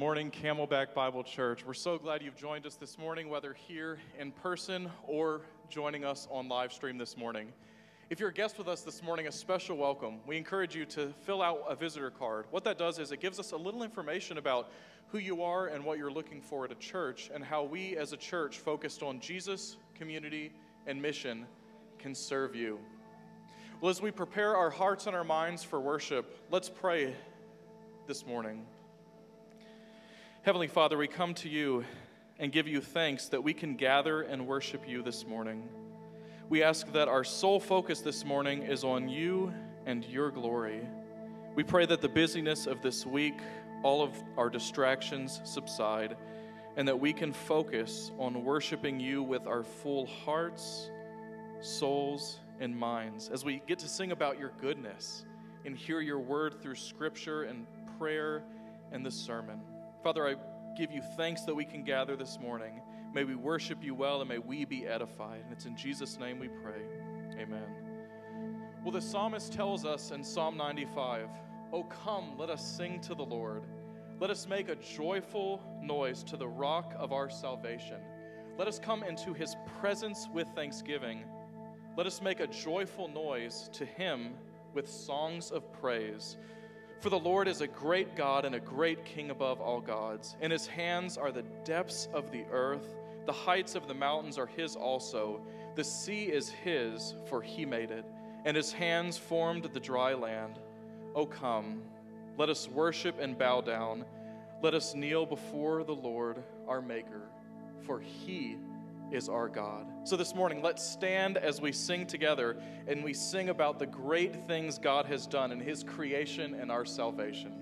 Morning, Camelback Bible Church. We're so glad you've joined us this morning, whether here in person or joining us on live stream this morning. If you're a guest with us this morning, a special welcome. We encourage you to fill out a visitor card. What that does is it gives us a little information about who you are and what you're looking for at a church, and how we as a church focused on Jesus, community, and mission can serve you. Well, as we prepare our hearts and our minds for worship, let's pray this morning. Heavenly Father, we come to you and give you thanks that we can gather and worship you this morning. We ask that our sole focus this morning is on you and your glory. We pray that the busyness of this week, all of our distractions subside, and that we can focus on worshiping you with our full hearts, souls, and minds as we get to sing about your goodness and hear your word through scripture and prayer and the sermon. Father, I give you thanks that we can gather this morning. May we worship you well and may we be edified. And it's in Jesus' name we pray. Amen. Well, the psalmist tells us in Psalm 95 Oh, come, let us sing to the Lord. Let us make a joyful noise to the rock of our salvation. Let us come into his presence with thanksgiving. Let us make a joyful noise to him with songs of praise. For the Lord is a great God and a great King above all gods. In his hands are the depths of the earth, the heights of the mountains are his also. The sea is his, for he made it, and his hands formed the dry land. O come, let us worship and bow down. Let us kneel before the Lord our Maker, for he is our God. So this morning, let's stand as we sing together and we sing about the great things God has done in His creation and our salvation.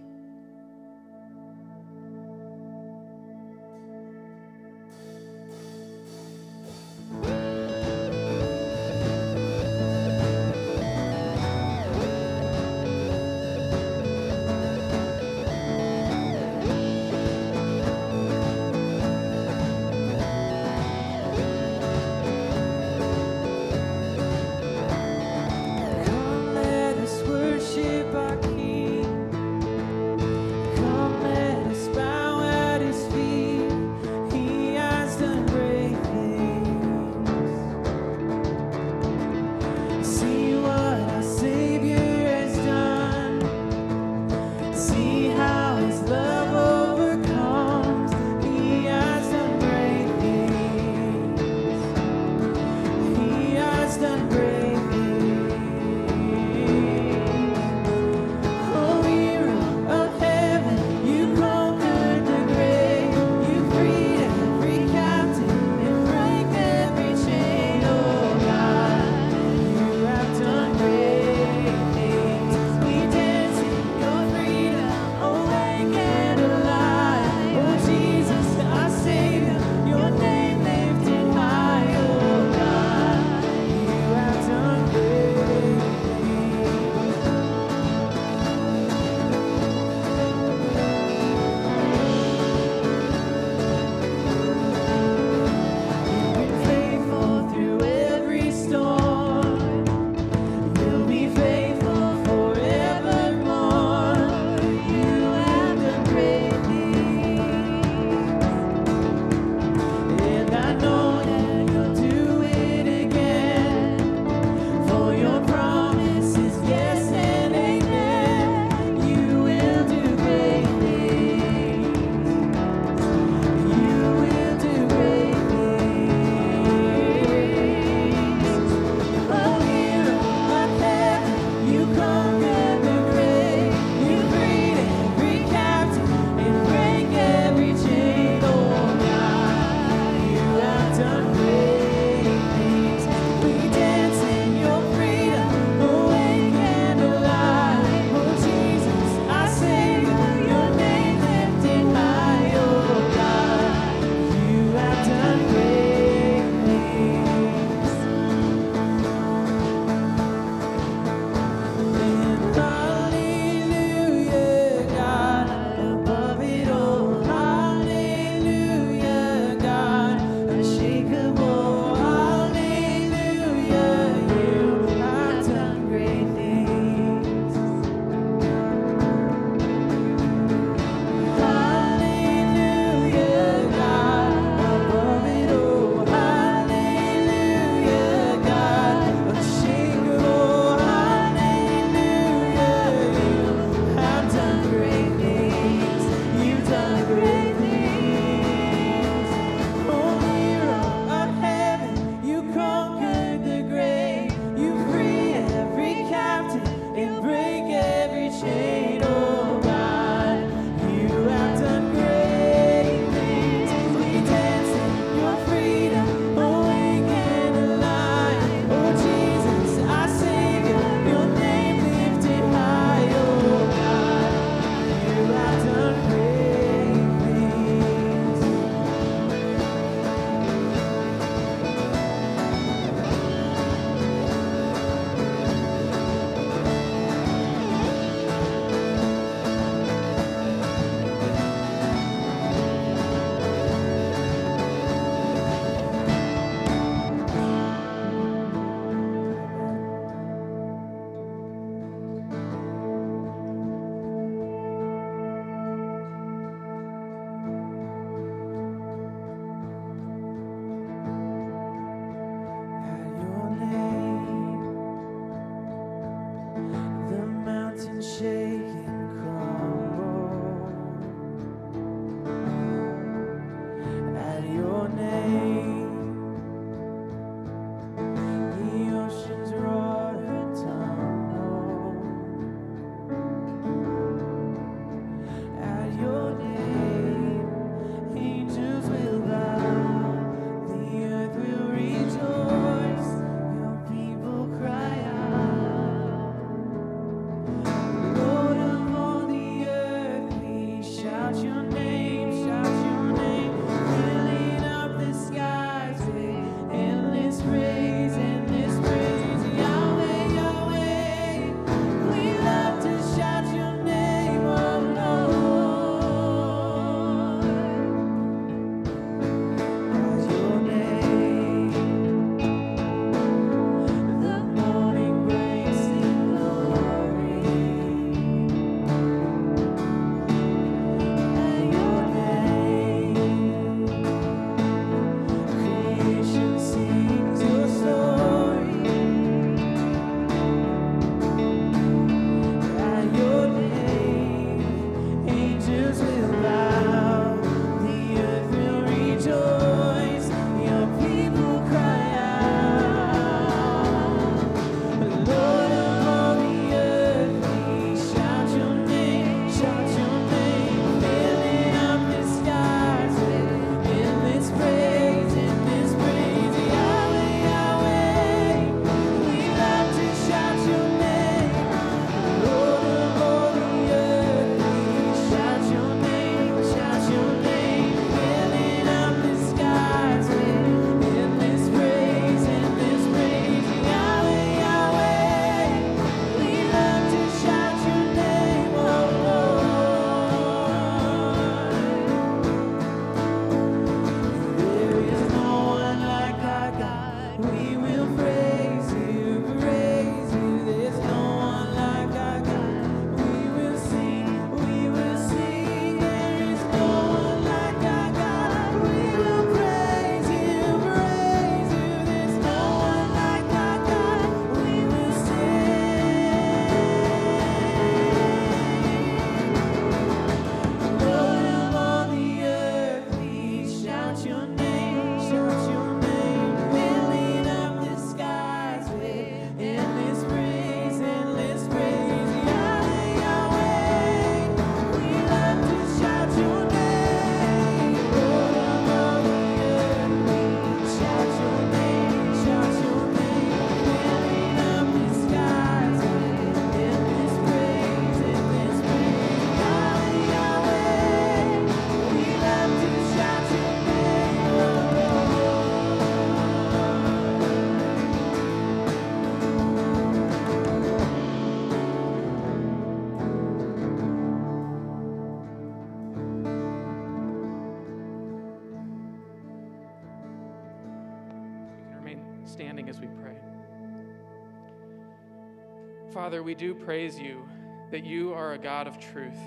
Father, we do praise you that you are a God of truth.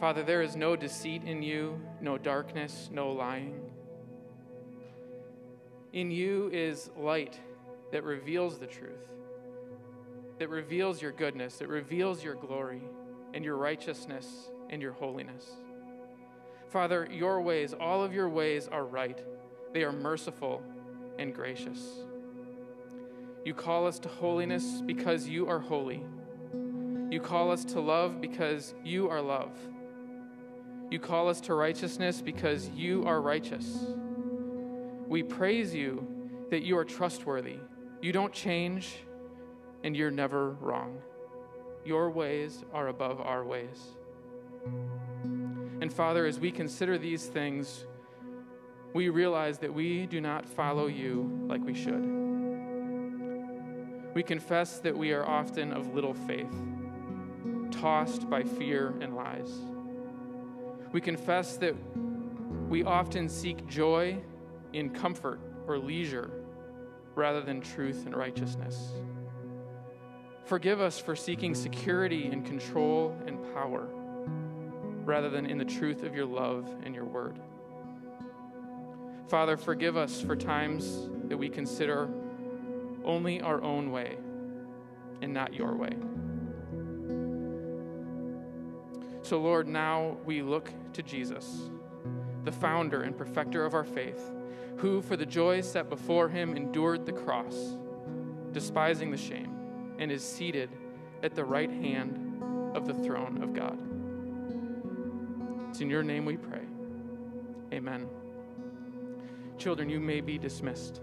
Father, there is no deceit in you, no darkness, no lying. In you is light that reveals the truth, that reveals your goodness, that reveals your glory and your righteousness and your holiness. Father, your ways, all of your ways are right. They are merciful and gracious. You call us to holiness because you are holy. You call us to love because you are love. You call us to righteousness because you are righteous. We praise you that you are trustworthy. You don't change, and you're never wrong. Your ways are above our ways. And Father, as we consider these things, we realize that we do not follow you like we should. We confess that we are often of little faith, tossed by fear and lies. We confess that we often seek joy in comfort or leisure rather than truth and righteousness. Forgive us for seeking security and control and power rather than in the truth of your love and your word. Father, forgive us for times that we consider only our own way and not your way. So, Lord, now we look to Jesus, the founder and perfecter of our faith, who, for the joy set before him, endured the cross, despising the shame, and is seated at the right hand of the throne of God. It's in your name we pray. Amen. Children, you may be dismissed.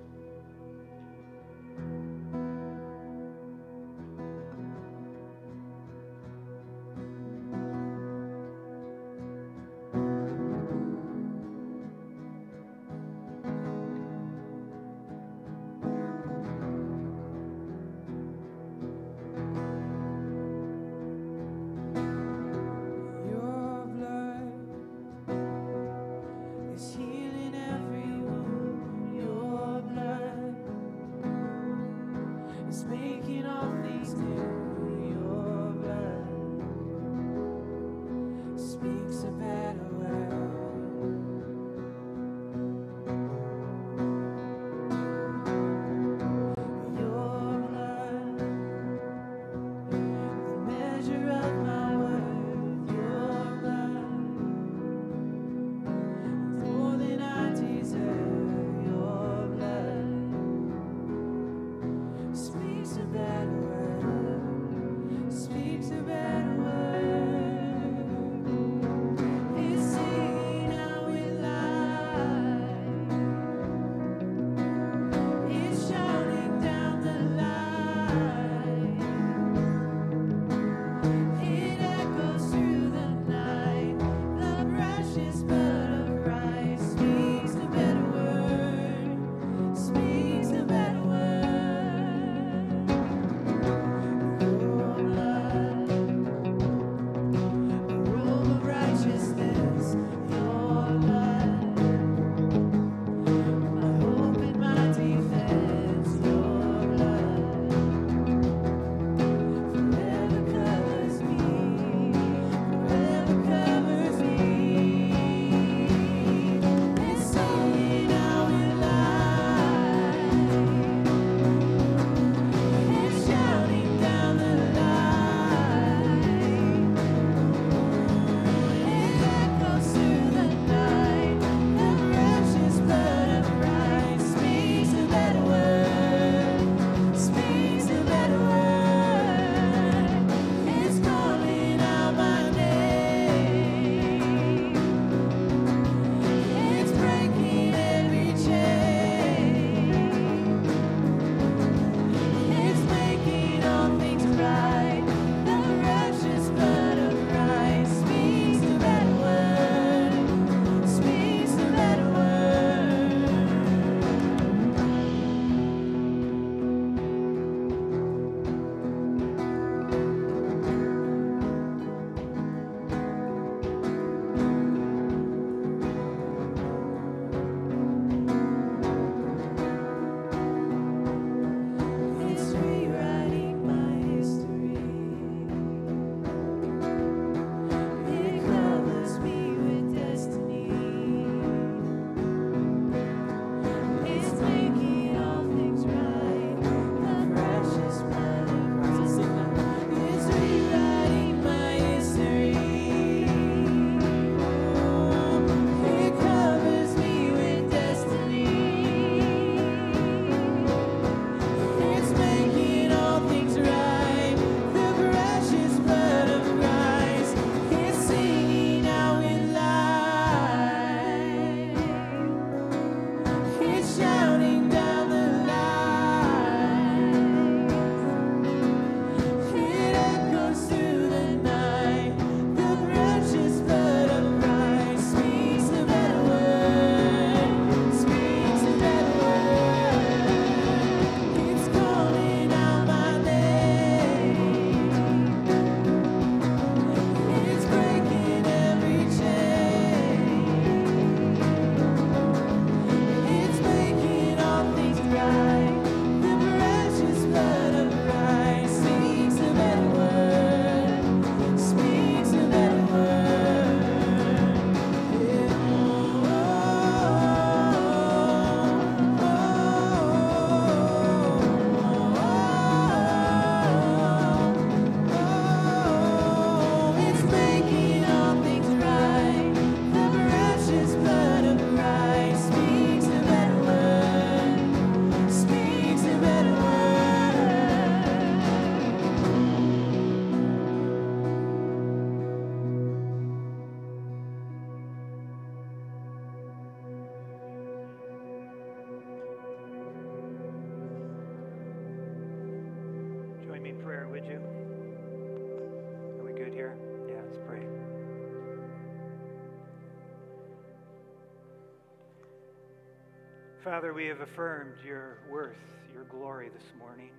Father, we have affirmed your worth, your glory this morning,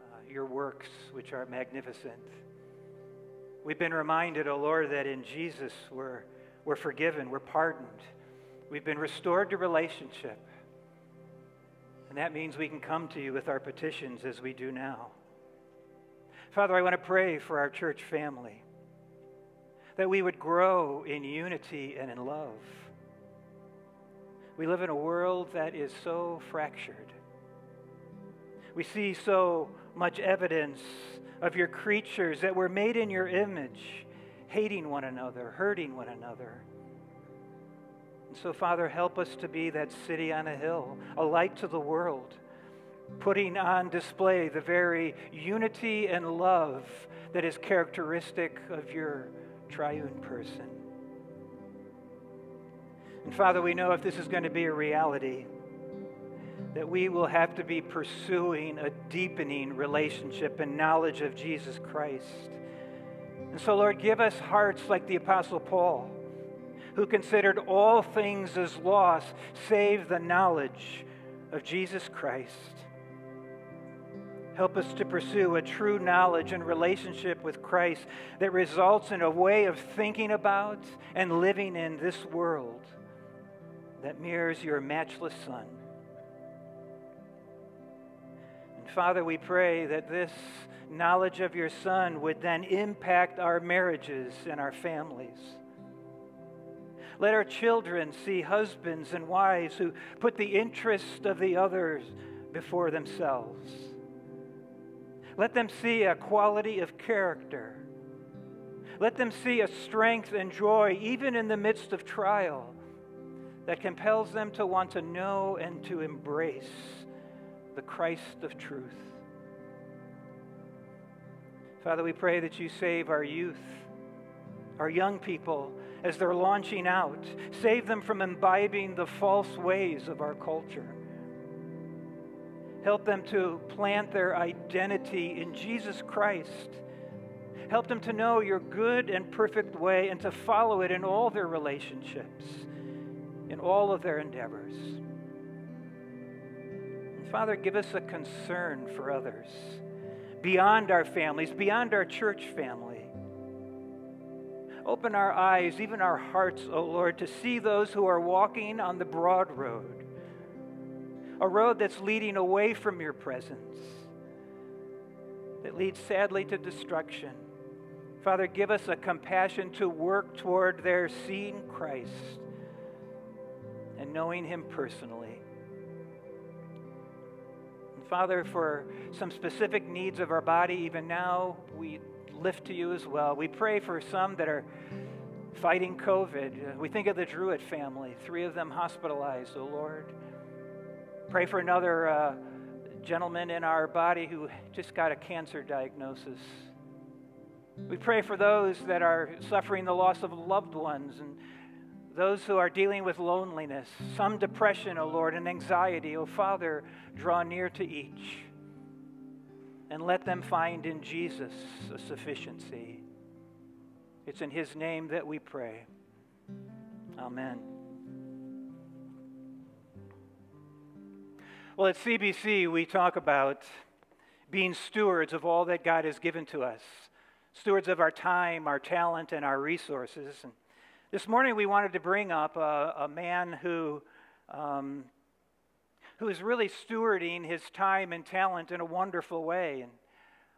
uh, your works, which are magnificent. We've been reminded, O oh Lord, that in Jesus we're, we're forgiven, we're pardoned, we've been restored to relationship. And that means we can come to you with our petitions as we do now. Father, I want to pray for our church family that we would grow in unity and in love. We live in a world that is so fractured. We see so much evidence of your creatures that were made in your image, hating one another, hurting one another. And so, Father, help us to be that city on a hill, a light to the world, putting on display the very unity and love that is characteristic of your triune person. And Father, we know if this is going to be a reality, that we will have to be pursuing a deepening relationship and knowledge of Jesus Christ. And so, Lord, give us hearts like the Apostle Paul, who considered all things as loss save the knowledge of Jesus Christ. Help us to pursue a true knowledge and relationship with Christ that results in a way of thinking about and living in this world that mirrors your matchless Son. And Father, we pray that this knowledge of your Son would then impact our marriages and our families. Let our children see husbands and wives who put the interest of the others before themselves. Let them see a quality of character. Let them see a strength and joy even in the midst of trial that compels them to want to know and to embrace the Christ of truth. Father, we pray that you save our youth, our young people, as they're launching out. Save them from imbibing the false ways of our culture. Help them to plant their identity in Jesus Christ. Help them to know your good and perfect way and to follow it in all their relationships in all of their endeavors. And Father, give us a concern for others beyond our families, beyond our church family. Open our eyes, even our hearts, O oh Lord, to see those who are walking on the broad road, a road that's leading away from your presence, that leads sadly to destruction. Father, give us a compassion to work toward their seeing Christ and knowing Him personally. And Father, for some specific needs of our body, even now, we lift to you as well. We pray for some that are fighting COVID. We think of the Druid family, three of them hospitalized, oh Lord. Pray for another uh, gentleman in our body who just got a cancer diagnosis. We pray for those that are suffering the loss of loved ones and those who are dealing with loneliness, some depression, O oh Lord, and anxiety, O oh Father, draw near to each and let them find in Jesus a sufficiency. It's in His name that we pray. Amen. Well, at CBC, we talk about being stewards of all that God has given to us, stewards of our time, our talent, and our resources. And this morning, we wanted to bring up a, a man who, um, who is really stewarding his time and talent in a wonderful way. And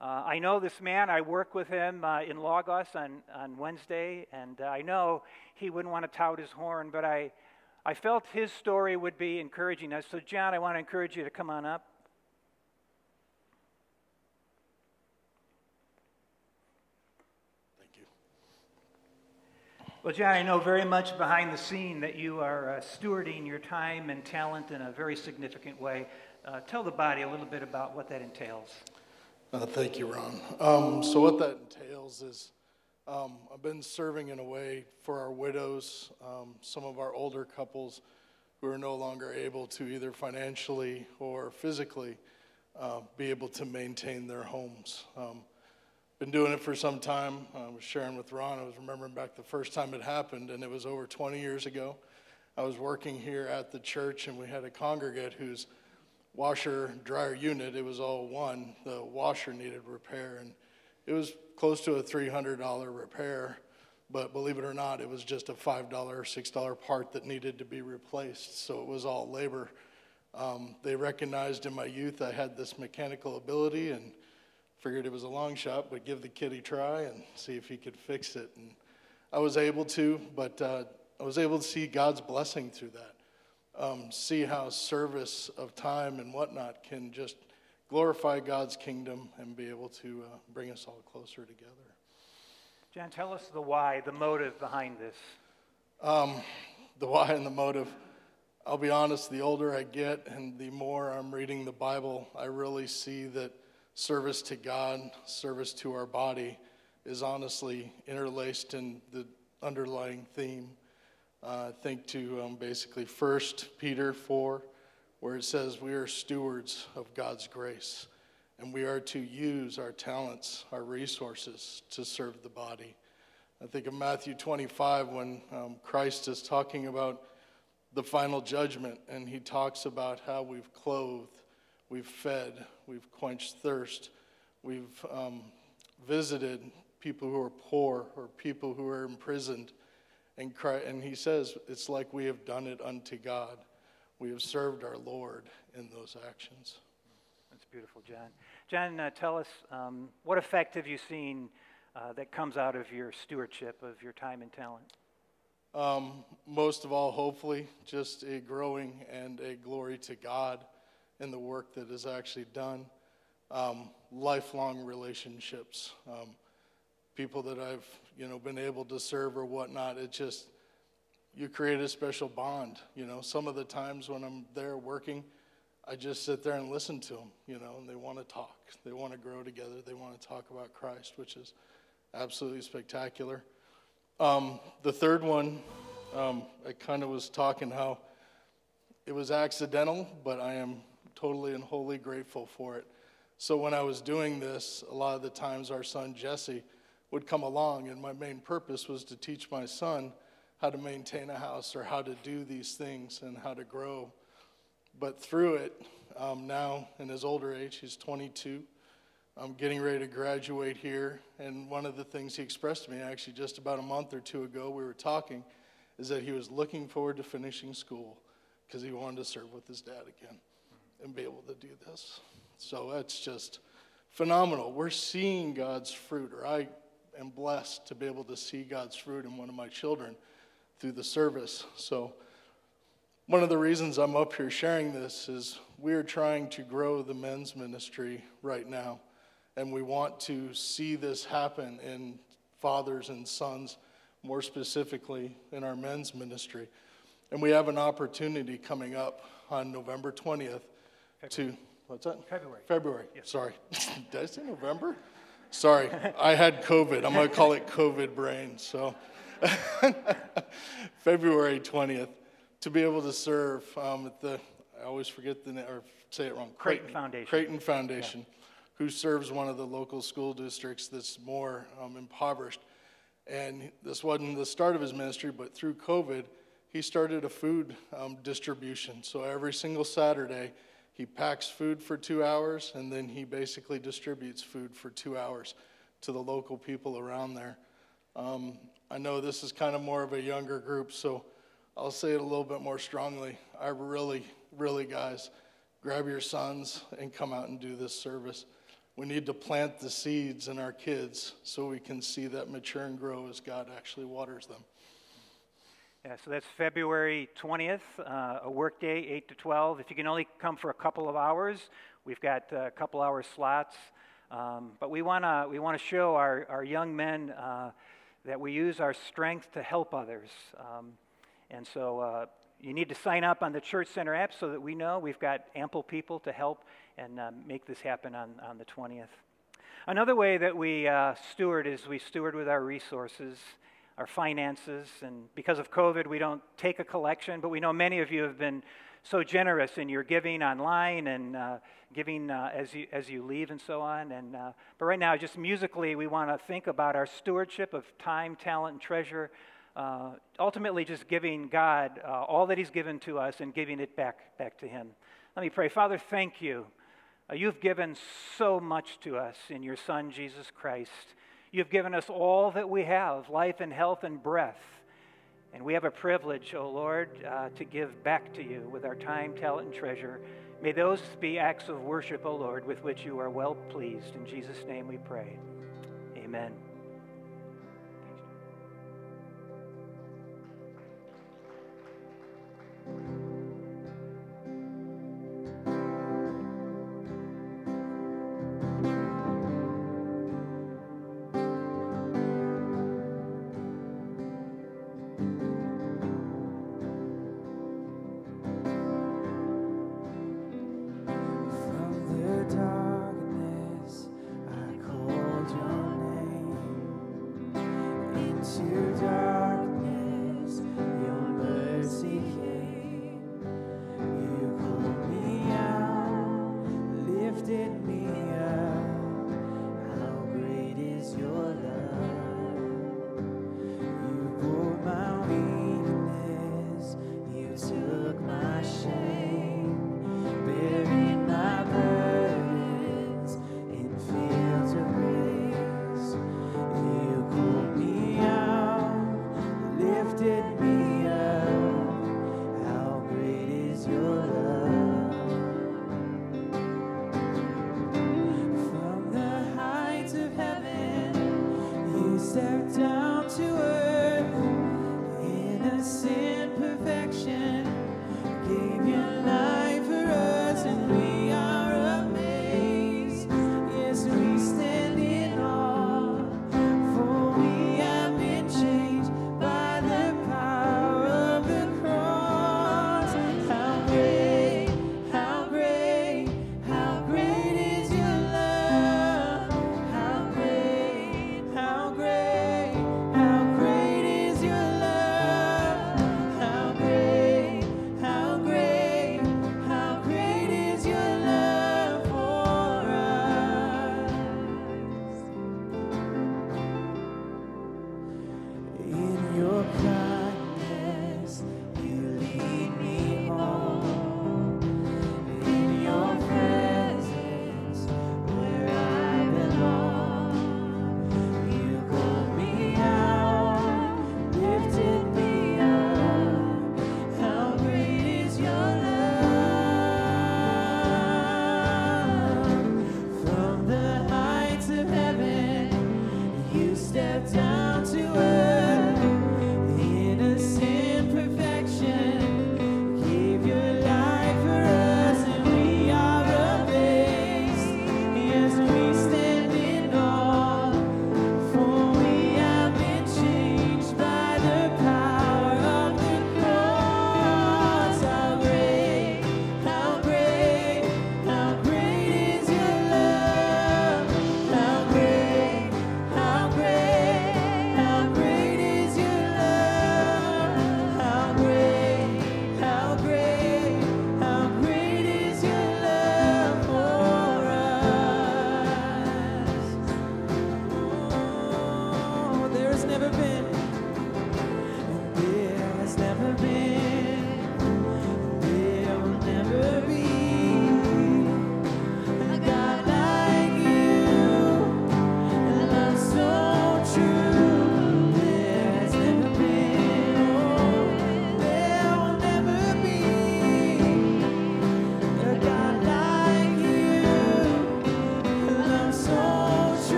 uh, I know this man. I work with him uh, in Lagos on, on Wednesday, and uh, I know he wouldn't want to tout his horn, but I, I felt his story would be encouraging us. So, John, I want to encourage you to come on up. Well, John, I know very much behind the scene that you are uh, stewarding your time and talent in a very significant way. Uh, tell the body a little bit about what that entails. Uh, thank you, Ron. Um, so, what that entails is um, I've been serving in a way for our widows, um, some of our older couples who are no longer able to either financially or physically uh, be able to maintain their homes. Been doing it for some time. I was sharing with Ron. I was remembering back the first time it happened, and it was over 20 years ago. I was working here at the church, and we had a congregant whose washer dryer unit, it was all one, the washer needed repair, and it was close to a $300 repair. But believe it or not, it was just a $5 or $6 part that needed to be replaced. So it was all labor. Um, they recognized in my youth I had this mechanical ability and figured it was a long shot, but give the kid a try and see if he could fix it. And I was able to, but uh, I was able to see God's blessing through that. Um, see how service of time and whatnot can just glorify God's kingdom and be able to uh, bring us all closer together. John, tell us the why, the motive behind this. Um, the why and the motive. I'll be honest, the older I get and the more I'm reading the Bible, I really see that service to God, service to our body, is honestly interlaced in the underlying theme. Uh, think to um, basically First Peter 4, where it says we are stewards of God's grace and we are to use our talents, our resources to serve the body. I think of Matthew 25 when um, Christ is talking about the final judgment, and he talks about how we've clothed, we've fed, we've quenched thirst, we've um, visited people who are poor or people who are imprisoned. And, Christ, and he says, it's like we have done it unto God. We have served our Lord in those actions. That's beautiful, John. John, uh, tell us um, what effect have you seen uh, that comes out of your stewardship of your time and talent? Um, most of all, hopefully, just a growing and a glory to God in the work that is actually done. Um, lifelong relationships, um, people that I've you know been able to serve or whatnot. It just you create a special bond. You know, some of the times when I'm there working I just sit there and listen to them, you know, and they want to talk. They want to grow together. They want to talk about Christ, which is absolutely spectacular. Um, the third one, um, I kind of was talking how it was accidental, but I am totally and wholly grateful for it. So when I was doing this, a lot of the times our son Jesse would come along, and my main purpose was to teach my son how to maintain a house or how to do these things and how to grow but through it, um, now in his older age, he's 22. I'm getting ready to graduate here. And one of the things he expressed to me, actually, just about a month or two ago, we were talking, is that he was looking forward to finishing school because he wanted to serve with his dad again and be able to do this. So that's just phenomenal. We're seeing God's fruit, or I am blessed to be able to see God's fruit in one of my children through the service. So one of the reasons I'm up here sharing this is we're trying to grow the men's ministry right now, and we want to see this happen in fathers and sons, more specifically in our men's ministry. And we have an opportunity coming up on November 20th to, what's that? February. February, yes. sorry. Did I say November? Sorry, I had COVID. I'm going to call it COVID brain. So, February 20th to be able to serve um, at the, I always forget the name, or say it wrong. Creighton, Creighton Foundation. Creighton Foundation, yeah. who serves one of the local school districts that's more um, impoverished. And this wasn't the start of his ministry, but through COVID, he started a food um, distribution. So every single Saturday, he packs food for two hours, and then he basically distributes food for two hours to the local people around there. Um, I know this is kind of more of a younger group, so I'll say it a little bit more strongly. I really, really, guys, grab your sons and come out and do this service. We need to plant the seeds in our kids so we can see that mature and grow as God actually waters them. Yeah, so that's February 20th, uh, a work day, 8 to 12. If you can only come for a couple of hours, we've got a couple hour slots. Um, but we want to we wanna show our, our young men uh, that we use our strength to help others. Um, and so uh, you need to sign up on the Church Center app so that we know we've got ample people to help and uh, make this happen on, on the 20th. Another way that we uh, steward is we steward with our resources, our finances. And because of COVID, we don't take a collection, but we know many of you have been so generous in your giving online and uh, giving uh, as, you, as you leave and so on. And, uh, but right now, just musically, we want to think about our stewardship of time, talent, and treasure uh, ultimately just giving God uh, all that He's given to us and giving it back, back to Him. Let me pray. Father, thank you. Uh, you've given so much to us in your Son, Jesus Christ. You've given us all that we have life and health and breath. And we have a privilege, O oh Lord, uh, to give back to you with our time, talent, and treasure. May those be acts of worship, O oh Lord, with which you are well pleased. In Jesus' name we pray. Amen.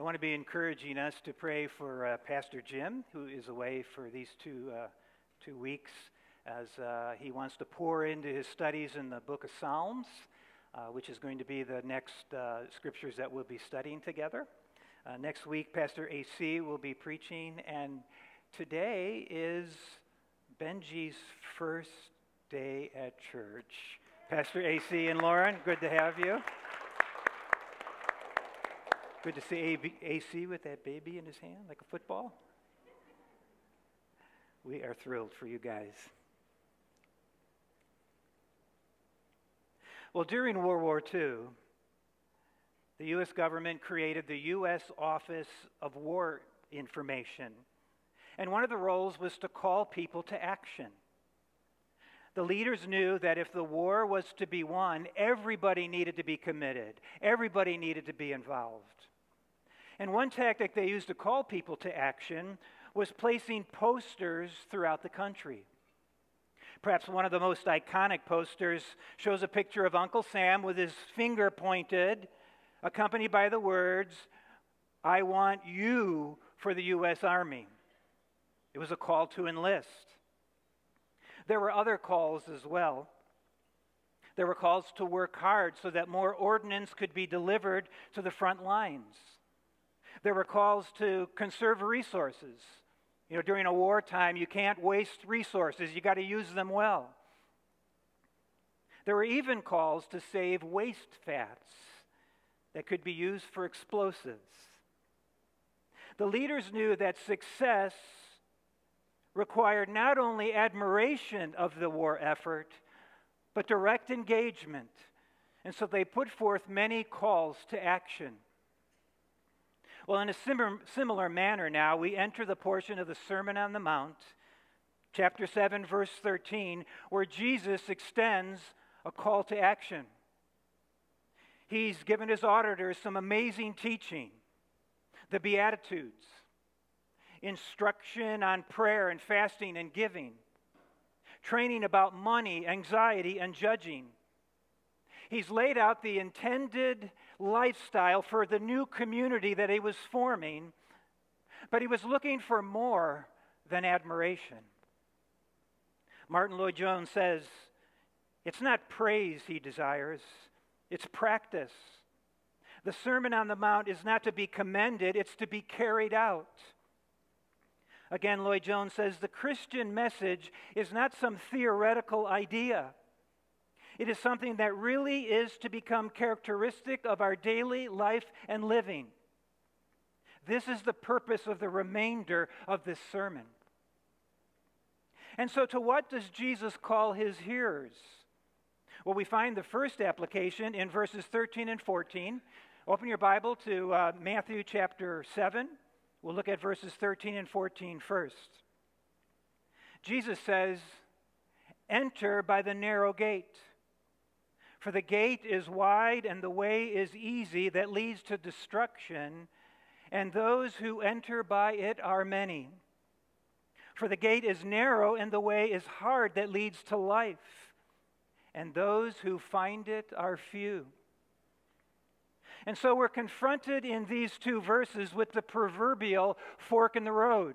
Want to be encouraging us to pray for uh, Pastor Jim, who is away for these two, uh, two weeks, as uh, he wants to pour into his studies in the book of Psalms. uh, which is going to be the next uh, scriptures that we'll be studying together. Uh, next week, Pastor AC will be preaching, and today is Benji's first day at church. Pastor AC and Lauren, good to have you. Good to see AC with that baby in his hand, like a football. We are thrilled for you guys. Well, during World War II, the U.S. government created the U.S. Office of War Information. And one of the roles was to call people to action. The leaders knew that if the war was to be won, everybody needed to be committed, everybody needed to be involved. And one tactic they used to call people to action was placing posters throughout the country. Perhaps one of the most iconic posters shows a picture of Uncle Sam with his finger pointed, accompanied by the words, I want you for the U.S. Army. It was a call to enlist. There were other calls as well. There were calls to work hard so that more ordnance could be delivered to the front lines. There were calls to conserve resources. You know, during a wartime, you can't waste resources, you got to use them well. There were even calls to save waste fats that could be used for explosives. The leaders knew that success required not only admiration of the war effort, but direct engagement. And so they put forth many calls to action. Well, in a similar, similar manner, now we enter the portion of the Sermon on the Mount, chapter 7, verse 13, where Jesus extends a call to action. He's given his auditors some amazing teaching, the Beatitudes, instruction on prayer and fasting and giving, training about money, anxiety, and judging. He's laid out the intended lifestyle for the new community that he was forming, but he was looking for more than admiration. Martyn Lloyd-Jones says, It's not praise he desires, it's practice. The Sermon on the Mount is not to be commended, it's to be carried out. Again, Lloyd-Jones says the Christian message is not some theoretical idea. It is something that really is to become characteristic of our daily life and living. This is the purpose of the remainder of this sermon. And so, to what does Jesus call his hearers? Well, we find the first application in verses 13 and 14. Open your Bible to uh, Matthew chapter 7. We'll look at verses 13 and 14 first. Jesus says, Enter by the narrow gate. For the gate is wide and the way is easy that leads to destruction, and those who enter by it are many. For the gate is narrow and the way is hard that leads to life, and those who find it are few. And so we're confronted in these two verses with the proverbial fork in the road.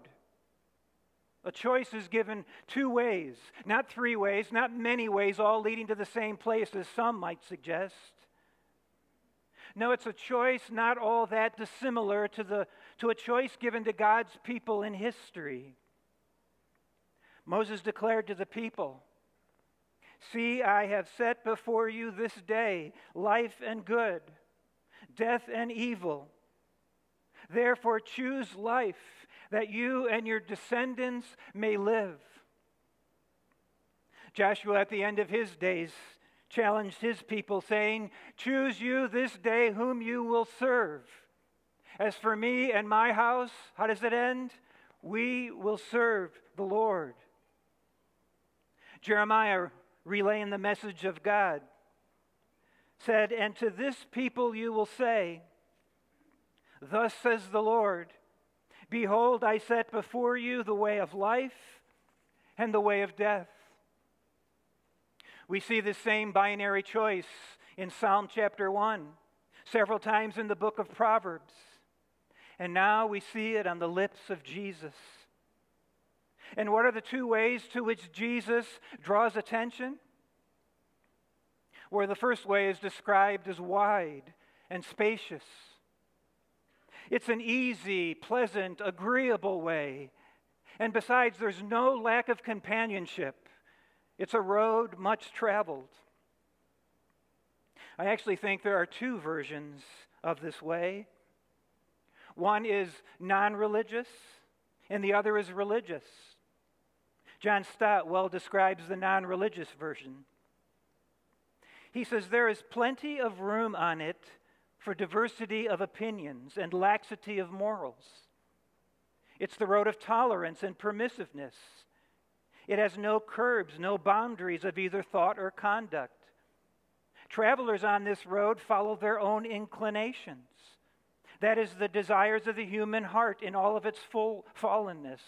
A choice is given two ways, not three ways, not many ways, all leading to the same place, as some might suggest. No, it's a choice not all that dissimilar to, the, to a choice given to God's people in history. Moses declared to the people, See, I have set before you this day life and good, death and evil. Therefore, choose life that you and your descendants may live. Joshua, at the end of his days, challenged his people, saying, Choose you this day whom you will serve. As for me and my house, how does it end? We will serve the Lord. Jeremiah, relaying the message of God, said, And to this people you will say, Thus says the Lord, Behold, I set before you the way of life and the way of death. We see the same binary choice in Psalm chapter 1, several times in the book of Proverbs. And now we see it on the lips of Jesus. And what are the two ways to which Jesus draws attention? Where the first way is described as wide and spacious. It's an easy, pleasant, agreeable way. And besides, there's no lack of companionship. It's a road much traveled. I actually think there are two versions of this way. One is non religious, and the other is religious. John Stott well describes the non religious version. He says, There is plenty of room on it for diversity of opinions and laxity of morals. It's the road of tolerance and permissiveness. It has no curbs, no boundaries of either thought or conduct. Travelers on this road follow their own inclinations. That is the desires of the human heart in all of its full fallenness.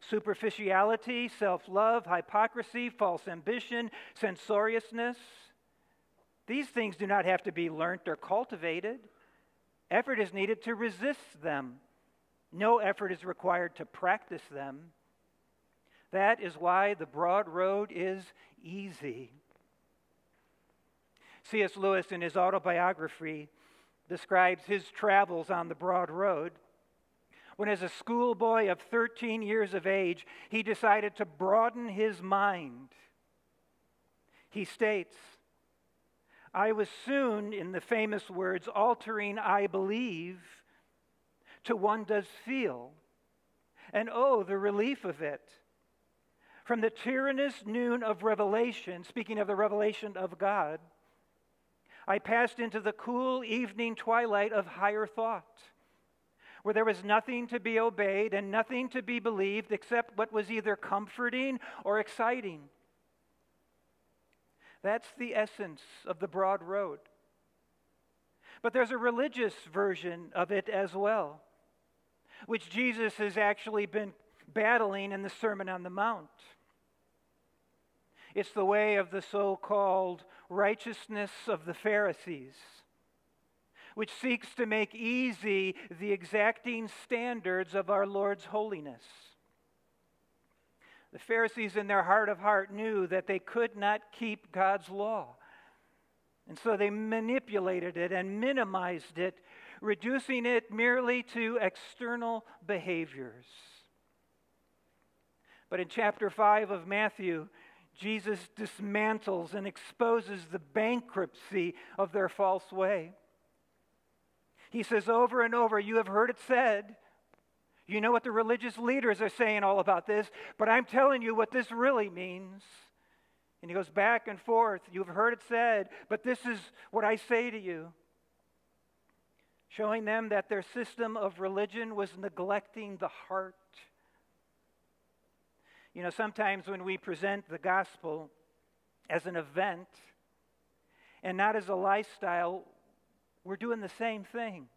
Superficiality, self love, hypocrisy, false ambition, censoriousness. These things do not have to be learnt or cultivated. Effort is needed to resist them. No effort is required to practice them. That is why the broad road is easy. C.S. Lewis, in his autobiography, describes his travels on the broad road. When, as a schoolboy of 13 years of age, he decided to broaden his mind, he states, I was soon, in the famous words, altering I believe to one does feel. And oh, the relief of it. From the tyrannous noon of revelation, speaking of the revelation of God, I passed into the cool evening twilight of higher thought, where there was nothing to be obeyed and nothing to be believed except what was either comforting or exciting. That's the essence of the broad road. But there's a religious version of it as well, which Jesus has actually been battling in the Sermon on the Mount. It's the way of the so called righteousness of the Pharisees, which seeks to make easy the exacting standards of our Lord's holiness. The Pharisees, in their heart of heart, knew that they could not keep God's law. And so they manipulated it and minimized it, reducing it merely to external behaviors. But in chapter 5 of Matthew, Jesus dismantles and exposes the bankruptcy of their false way. He says over and over, You have heard it said. You know what the religious leaders are saying all about this, but I'm telling you what this really means. And he goes back and forth. You've heard it said, but this is what I say to you. Showing them that their system of religion was neglecting the heart you know, sometimes when we present the gospel as an event and not as a lifestyle, we're doing the same thing.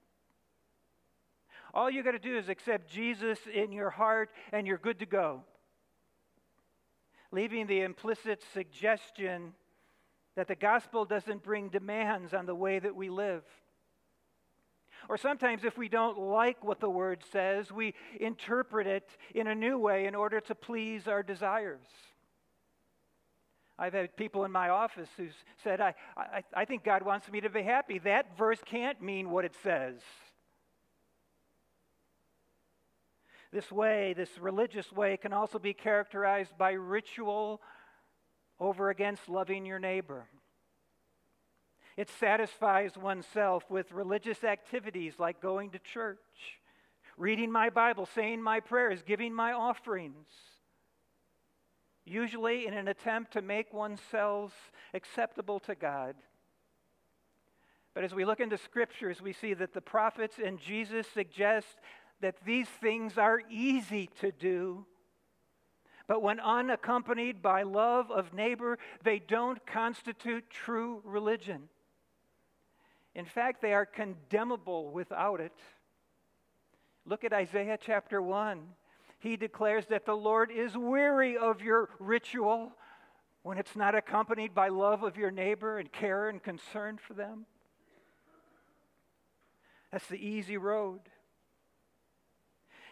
All you got to do is accept Jesus in your heart and you're good to go. Leaving the implicit suggestion that the gospel doesn't bring demands on the way that we live. Or sometimes, if we don't like what the word says, we interpret it in a new way in order to please our desires. I've had people in my office who said, I, I, I think God wants me to be happy. That verse can't mean what it says. This way, this religious way, can also be characterized by ritual over against loving your neighbor. It satisfies oneself with religious activities like going to church, reading my Bible, saying my prayers, giving my offerings, usually in an attempt to make oneself acceptable to God. But as we look into scriptures, we see that the prophets and Jesus suggest that these things are easy to do. But when unaccompanied by love of neighbor, they don't constitute true religion. In fact, they are condemnable without it. Look at Isaiah chapter 1. He declares that the Lord is weary of your ritual when it's not accompanied by love of your neighbor and care and concern for them. That's the easy road.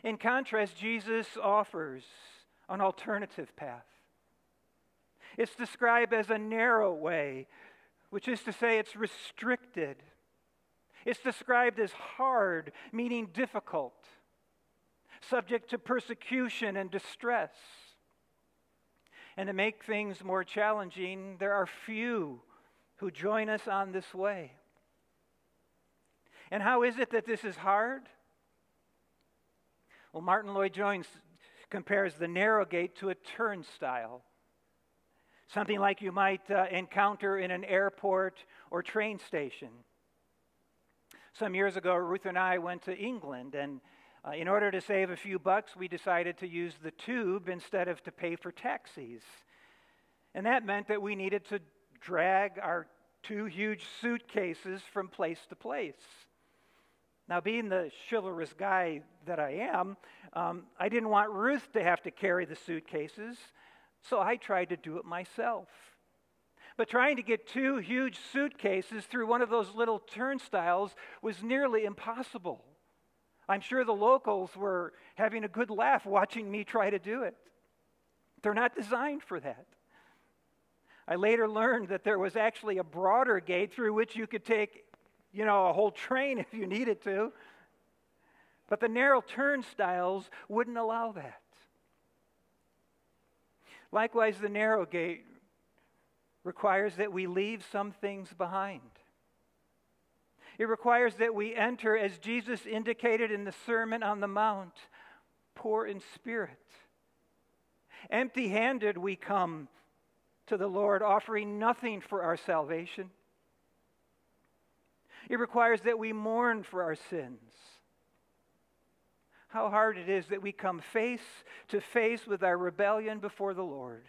In contrast, Jesus offers an alternative path. It's described as a narrow way, which is to say, it's restricted. It's described as hard, meaning difficult, subject to persecution and distress. And to make things more challenging, there are few who join us on this way. And how is it that this is hard? Well, Martyn Lloyd-Jones compares the narrow gate to a turnstile, something like you might uh, encounter in an airport or train station. Some years ago, Ruth and I went to England, and uh, in order to save a few bucks, we decided to use the tube instead of to pay for taxis. And that meant that we needed to drag our two huge suitcases from place to place. Now, being the chivalrous guy that I am, um, I didn't want Ruth to have to carry the suitcases, so I tried to do it myself. But trying to get two huge suitcases through one of those little turnstiles was nearly impossible. I'm sure the locals were having a good laugh watching me try to do it. They're not designed for that. I later learned that there was actually a broader gate through which you could take you know, a whole train if you needed to. But the narrow turnstiles wouldn't allow that. Likewise, the narrow gate requires that we leave some things behind. It requires that we enter, as Jesus indicated in the Sermon on the Mount, poor in spirit. Empty handed, we come to the Lord, offering nothing for our salvation. It requires that we mourn for our sins. How hard it is that we come face to face with our rebellion before the Lord.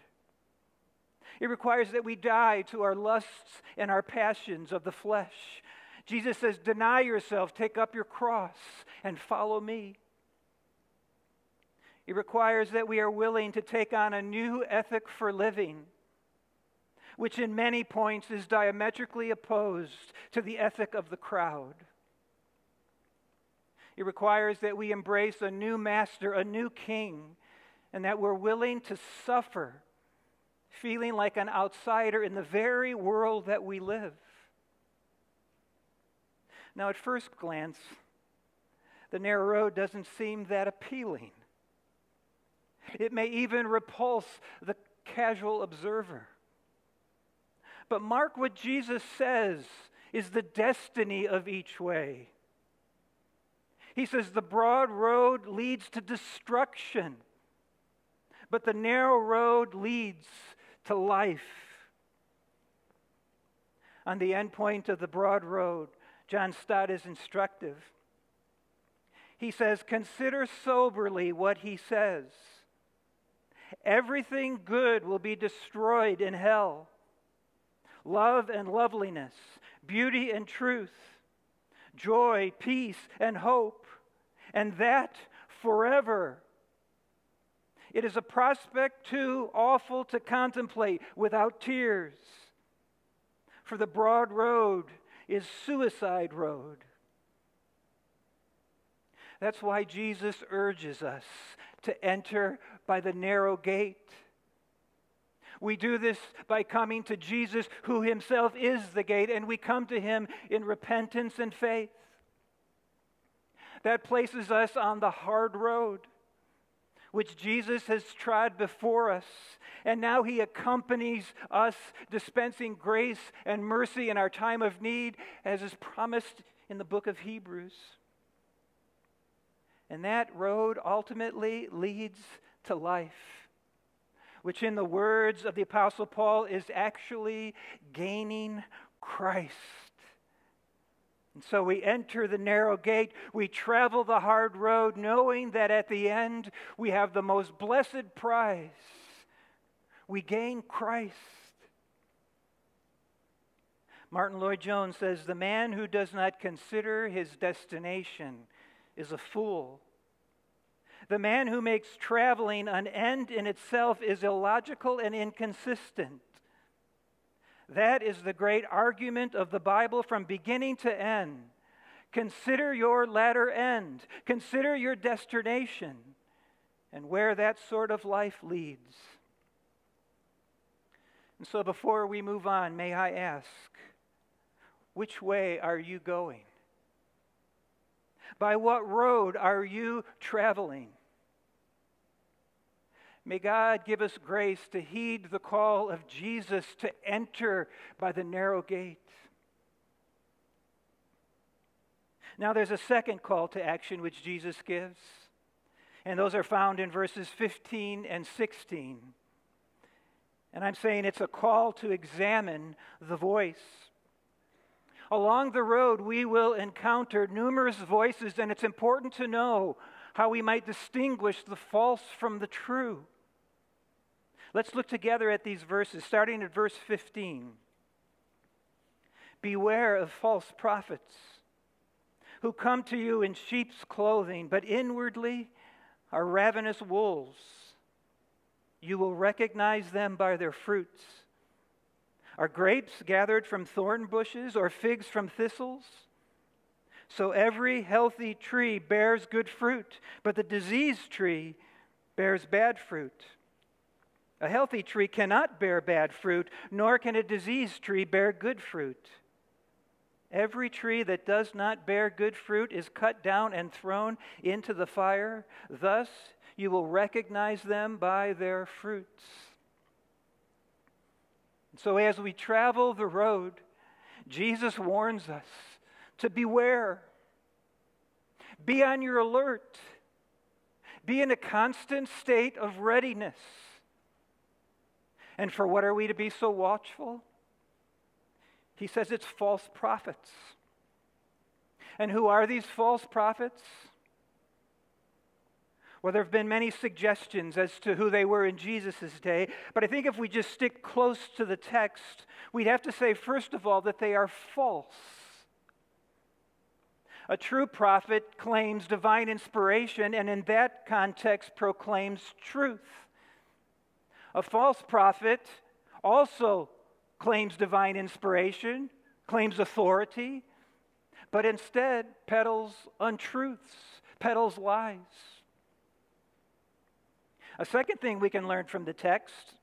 It requires that we die to our lusts and our passions of the flesh. Jesus says, Deny yourself, take up your cross, and follow me. It requires that we are willing to take on a new ethic for living which in many points is diametrically opposed to the ethic of the crowd. It requires that we embrace a new master, a new king, and that we're willing to suffer, feeling like an outsider in the very world that we live. Now, at first glance, the narrow road doesn't seem that appealing. It may even repulse the casual observer. But mark what Jesus says is the destiny of each way. He says the broad road leads to destruction, but the narrow road leads to life. On the end point of the broad road, John Stott is instructive. He says, Consider soberly what he says. Everything good will be destroyed in hell love and loveliness, beauty and truth, joy, peace, and hope, and that forever. It is a prospect too awful to contemplate without tears. For the broad road is suicide road. That's why Jesus urges us to enter by the narrow gate. We do this by coming to Jesus, who himself is the gate, and we come to him in repentance and faith. That places us on the hard road, which Jesus has trod before us. And now he accompanies us, dispensing grace and mercy in our time of need, as is promised in the book of Hebrews. And that road ultimately leads to life which, in the words of the Apostle Paul, is actually gaining Christ. And so we enter the narrow gate, we travel the hard road, knowing that at the end we have the most blessed prize. We gain Christ. Martyn Lloyd-Jones says the man who does not consider his destination is a fool the man who makes traveling an end in itself is illogical and inconsistent. That is the great argument of the Bible from beginning to end. Consider your latter end, consider your destination, and where that sort of life leads. And so before we move on, may I ask, which way are you going? By what road are you traveling? May God give us grace to heed the call of Jesus to enter by the narrow gate. Now, there's a second call to action which Jesus gives, and those are found in verses 15 and 16. And I'm saying it's a call to examine the voice. Along the road, we will encounter numerous voices, and it's important to know how we might distinguish the false from the true. Let's look together at these verses, starting at verse 15. Beware of false prophets who come to you in sheep's clothing, but inwardly are ravenous wolves. You will recognize them by their fruits. Are grapes gathered from thorn bushes or figs from thistles? So every healthy tree bears good fruit, but the diseased tree bears bad fruit. A healthy tree cannot bear bad fruit, nor can a diseased tree bear good fruit. Every tree that does not bear good fruit is cut down and thrown into the fire. Thus, you will recognize them by their fruits. So, as we travel the road, Jesus warns us to beware. Be on your alert. Be in a constant state of readiness. And for what are we to be so watchful? He says it's false prophets. And who are these false prophets? Well, there have been many suggestions as to who they were in Jesus' day, but I think if we just stick close to the text, we'd have to say, first of all, that they are false. A true prophet claims divine inspiration and, in that context, proclaims truth. A false prophet also claims divine inspiration, claims authority, but instead peddles untruths, peddles lies. A second thing we can learn from the text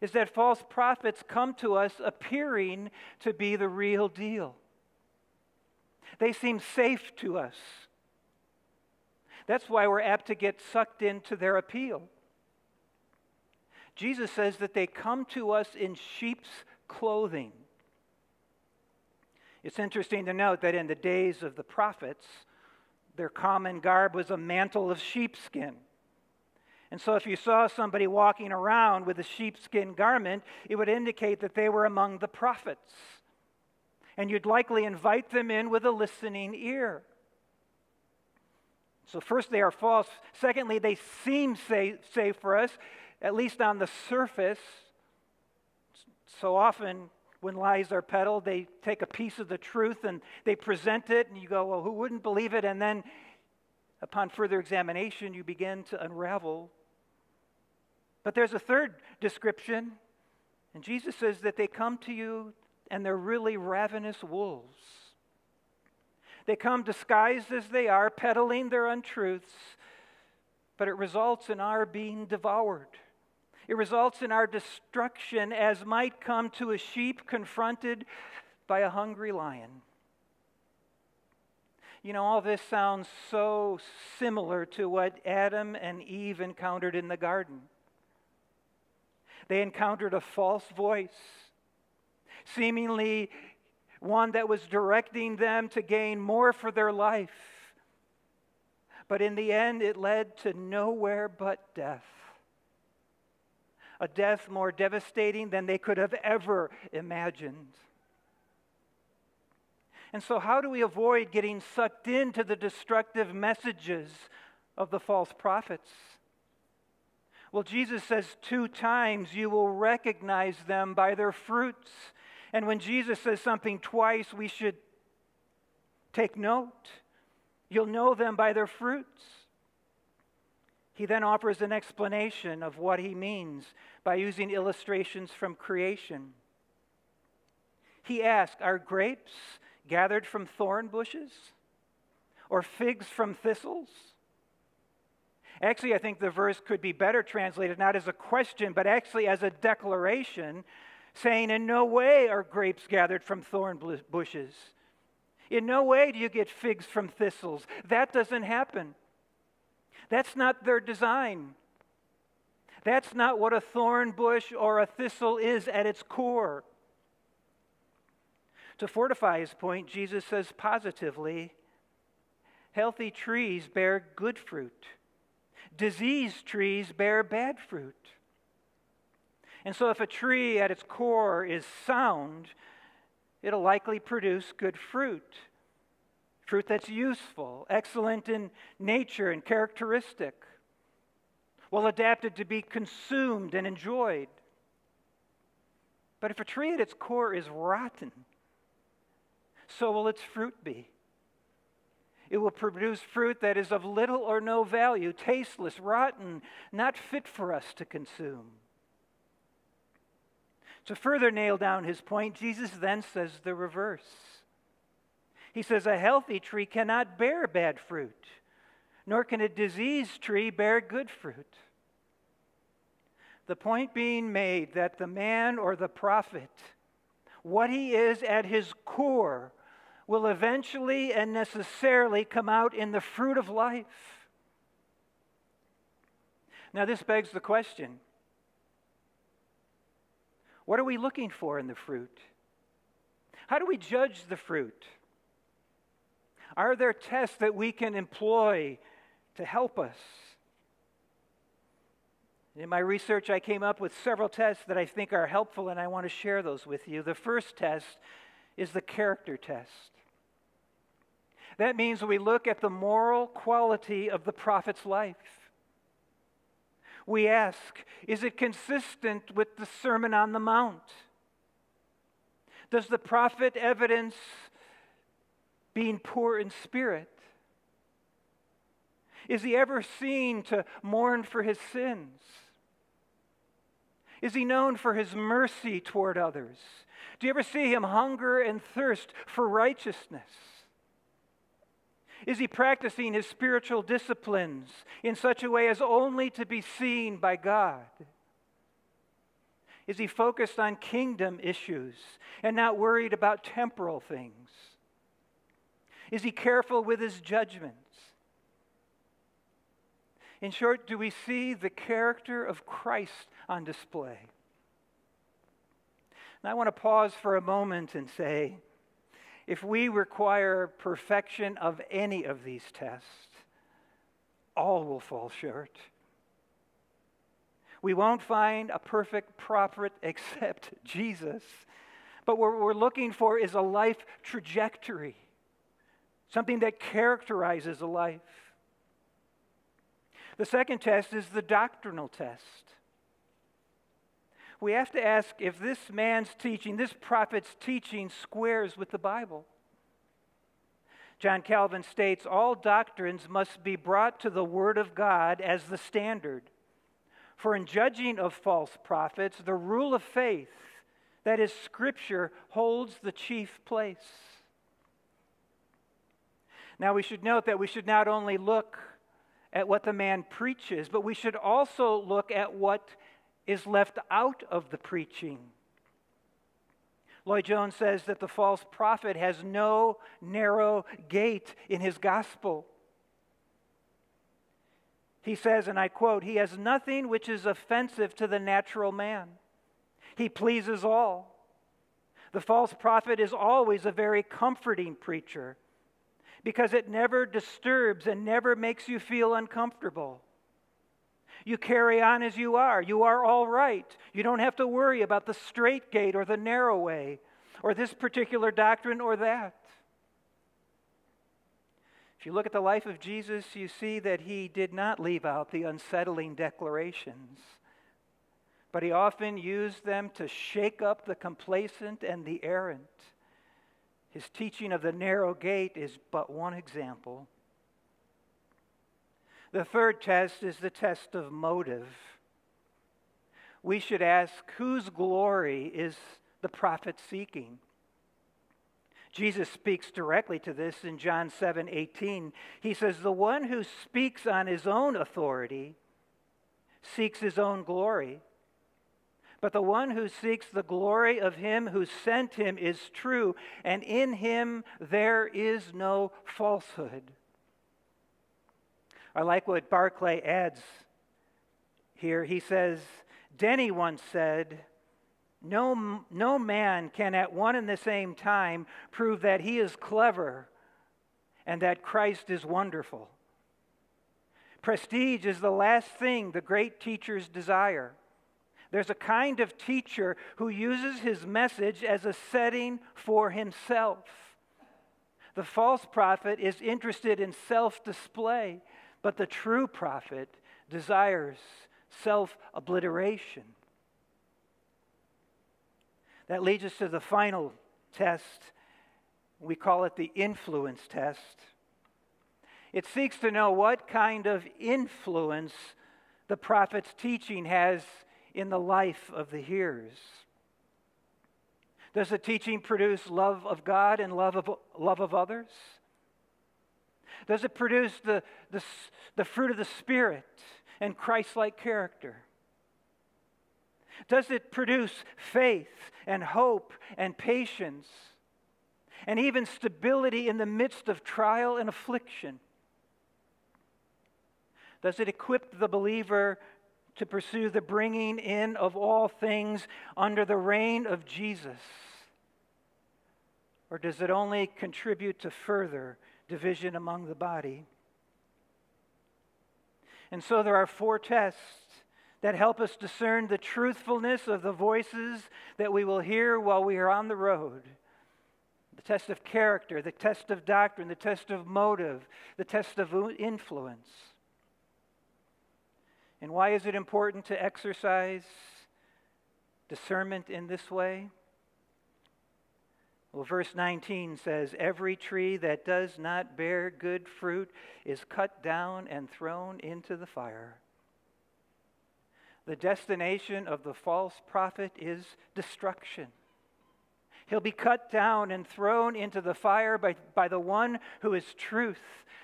is that false prophets come to us appearing to be the real deal. They seem safe to us. That's why we're apt to get sucked into their appeal. Jesus says that they come to us in sheep's clothing. It's interesting to note that in the days of the prophets, their common garb was a mantle of sheepskin. And so, if you saw somebody walking around with a sheepskin garment, it would indicate that they were among the prophets. And you'd likely invite them in with a listening ear. So, first, they are false. Secondly, they seem safe, safe for us at least on the surface. So often, when lies are peddled, they take a piece of the truth and they present it, and you go, Well, who wouldn't believe it? And then, upon further examination, you begin to unravel. But there's a third description, and Jesus says that they come to you and they're really ravenous wolves. They come disguised as they are, peddling their untruths, but it results in our being devoured. It results in our destruction, as might come to a sheep confronted by a hungry lion. You know, all this sounds so similar to what Adam and Eve encountered in the garden. They encountered a false voice, seemingly one that was directing them to gain more for their life. But in the end, it led to nowhere but death a death more devastating than they could have ever imagined. And so, how do we avoid getting sucked into the destructive messages of the false prophets? Well, Jesus says two times you will recognize them by their fruits. And when Jesus says something twice, we should take note. You'll know them by their fruits. He then offers an explanation of what he means by using illustrations from creation. He asks Are grapes gathered from thorn bushes or figs from thistles? Actually, I think the verse could be better translated not as a question, but actually as a declaration saying, In no way are grapes gathered from thorn bushes. In no way do you get figs from thistles. That doesn't happen. That's not their design. That's not what a thorn bush or a thistle is at its core. To fortify his point, Jesus says positively healthy trees bear good fruit, diseased trees bear bad fruit. And so, if a tree at its core is sound, it'll likely produce good fruit. Fruit that's useful, excellent in nature and characteristic, well adapted to be consumed and enjoyed. But if a tree at its core is rotten, so will its fruit be. It will produce fruit that is of little or no value, tasteless, rotten, not fit for us to consume. To further nail down his point, Jesus then says the reverse. He says, A healthy tree cannot bear bad fruit, nor can a diseased tree bear good fruit. The point being made that the man or the prophet, what he is at his core, will eventually and necessarily come out in the fruit of life. Now, this begs the question what are we looking for in the fruit? How do we judge the fruit? Are there tests that we can employ to help us? In my research, I came up with several tests that I think are helpful, and I want to share those with you. The first test is the character test. That means we look at the moral quality of the prophet's life. We ask, is it consistent with the Sermon on the Mount? Does the prophet evidence being poor in spirit? Is he ever seen to mourn for his sins? Is he known for his mercy toward others? Do you ever see him hunger and thirst for righteousness? Is he practicing his spiritual disciplines in such a way as only to be seen by God? Is he focused on kingdom issues and not worried about temporal things? Is he careful with his judgments? In short, do we see the character of Christ on display? Now, I want to pause for a moment and say, if we require perfection of any of these tests, all will fall short. We won't find a perfect prophet except Jesus. But what we're looking for is a life trajectory, something that characterizes a life. The second test is the doctrinal test we have to ask if this man's teaching, this prophet's teaching, squares with the Bible. John Calvin states all doctrines must be brought to the Word of God as the standard. For in judging of false prophets, the rule of faith, that is, Scripture, holds the chief place. Now, we should note that we should not only look at what the man preaches, but we should also look at what is left out of the preaching. Lloyd Jones says that the false prophet has no narrow gate in his gospel. He says, and I quote, He has nothing which is offensive to the natural man. He pleases all. The false prophet is always a very comforting preacher because it never disturbs and never makes you feel uncomfortable. You carry on as you are. You are all right. You don't have to worry about the straight gate or the narrow way or this particular doctrine or that. If you look at the life of Jesus, you see that he did not leave out the unsettling declarations, but he often used them to shake up the complacent and the errant. His teaching of the narrow gate is but one example. The third test is the test of motive. We should ask whose glory is the prophet seeking? Jesus speaks directly to this in John 7 18. He says, The one who speaks on his own authority seeks his own glory. But the one who seeks the glory of him who sent him is true, and in him there is no falsehood. I like what Barclay adds here. He says, Denney once said, no, no man can at one and the same time prove that he is clever and that Christ is wonderful. Prestige is the last thing the great teachers desire. There's a kind of teacher who uses his message as a setting for himself. The false prophet is interested in self display, but the true prophet desires self obliteration. That leads us to the final test. We call it the influence test. It seeks to know what kind of influence the prophet's teaching has in the life of the hearers. Does the teaching produce love of God and love of, love of others? Does it produce the, the, the fruit of the Spirit and Christ like character? Does it produce faith and hope and patience and even stability in the midst of trial and affliction? Does it equip the believer to pursue the bringing in of all things under the reign of Jesus? Or does it only contribute to further division among the body? And so there are four tests that help us discern the truthfulness of the voices that we will hear while we are on the road. The test of character, the test of doctrine, the test of motive, the test of influence. And why is it important to exercise discernment in this way? Well, verse 19 says, Every tree that does not bear good fruit is cut down and thrown into the fire. The destination of the false prophet is destruction. He'll be cut down and thrown into the fire by, by the one who is truth,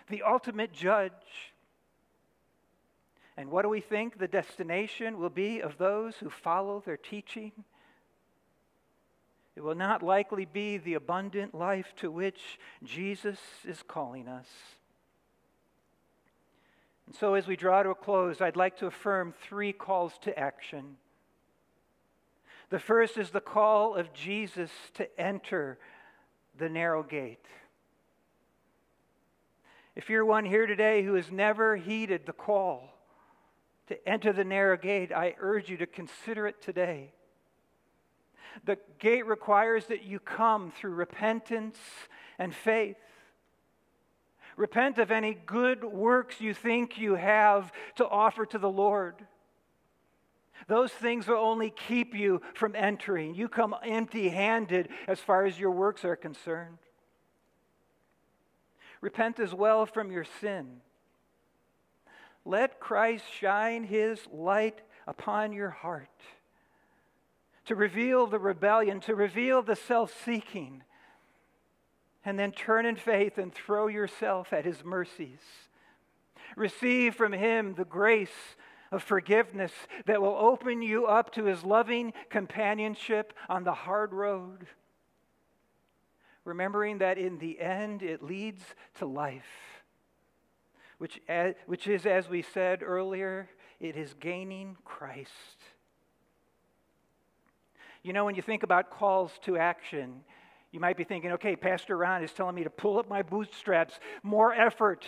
the ultimate judge. And what do we think the destination will be of those who follow their teaching? It will not likely be the abundant life to which Jesus is calling us. And so, as we draw to a close, I'd like to affirm three calls to action. The first is the call of Jesus to enter the narrow gate. If you're one here today who has never heeded the call to enter the narrow gate, I urge you to consider it today. The gate requires that you come through repentance and faith. Repent of any good works you think you have to offer to the Lord. Those things will only keep you from entering. You come empty handed as far as your works are concerned. Repent as well from your sin. Let Christ shine his light upon your heart to reveal the rebellion, to reveal the self seeking, and then turn in faith and throw yourself at his mercies. Receive from him the grace of forgiveness that will open you up to his loving companionship on the hard road. Remembering that in the end it leads to life, which, which is, as we said earlier, it is gaining Christ. You know, when you think about calls to action, you might be thinking, okay, Pastor Ron is telling me to pull up my bootstraps, more effort.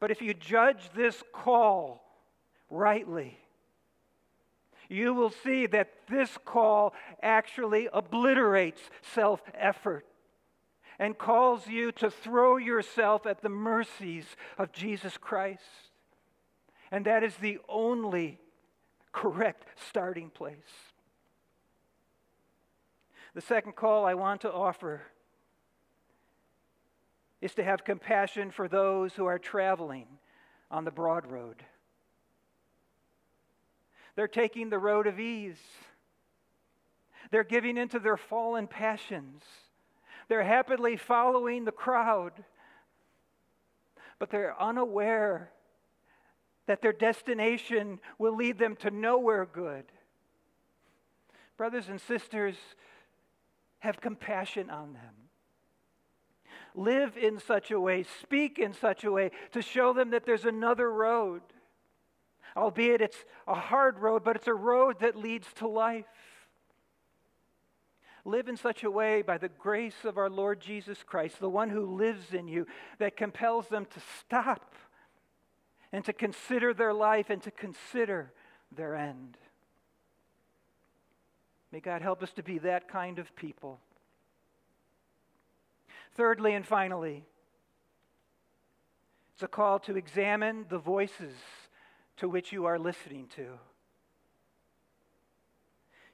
But if you judge this call rightly, you will see that this call actually obliterates self effort and calls you to throw yourself at the mercies of Jesus Christ. And that is the only correct starting place. The second call I want to offer is to have compassion for those who are traveling on the broad road. They're taking the road of ease. They're giving into their fallen passions. They're happily following the crowd, but they're unaware that their destination will lead them to nowhere good. Brothers and sisters, have compassion on them. Live in such a way, speak in such a way to show them that there's another road. Albeit it's a hard road, but it's a road that leads to life. Live in such a way by the grace of our Lord Jesus Christ, the one who lives in you, that compels them to stop and to consider their life and to consider their end. May God help us to be that kind of people. Thirdly and finally, it's a call to examine the voices to which you are listening to.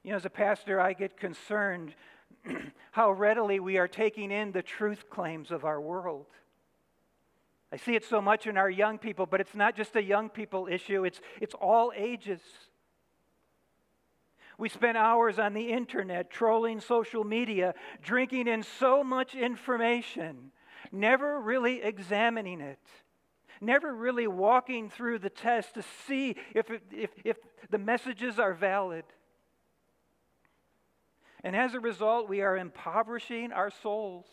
You know, as a pastor, I get concerned how readily we are taking in the truth claims of our world. I see it so much in our young people, but it's not just a young people issue, it's, it's all ages. We spend hours on the internet, trolling social media, drinking in so much information, never really examining it, never really walking through the test to see if, it, if, if the messages are valid. And as a result, we are impoverishing our souls.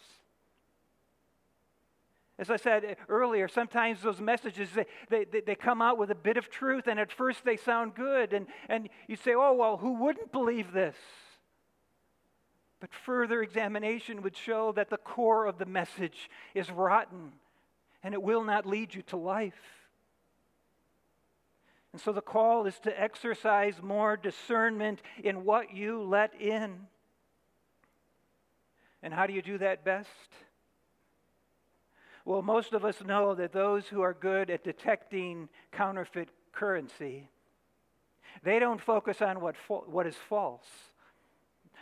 As I said earlier, sometimes those messages, they, they, they come out with a bit of truth, and at first they sound good. And, and you say, oh, well, who wouldn't believe this? But further examination would show that the core of the message is rotten, and it will not lead you to life. And so the call is to exercise more discernment in what you let in. And how do you do that best? Well, most of us know that those who are good at detecting counterfeit currency, they don't focus on what, what is false,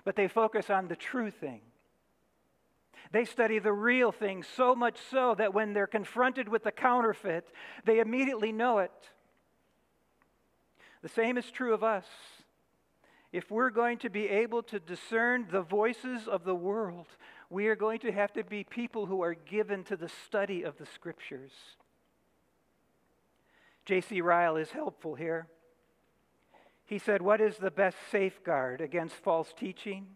but they focus on the true thing. They study the real thing so much so that when they're confronted with the counterfeit, they immediately know it. The same is true of us. If we're going to be able to discern the voices of the world, we are going to have to be people who are given to the study of the scriptures. J.C. Ryle is helpful here. He said, What is the best safeguard against false teaching?